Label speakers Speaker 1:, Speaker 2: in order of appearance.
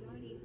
Speaker 1: Gianni's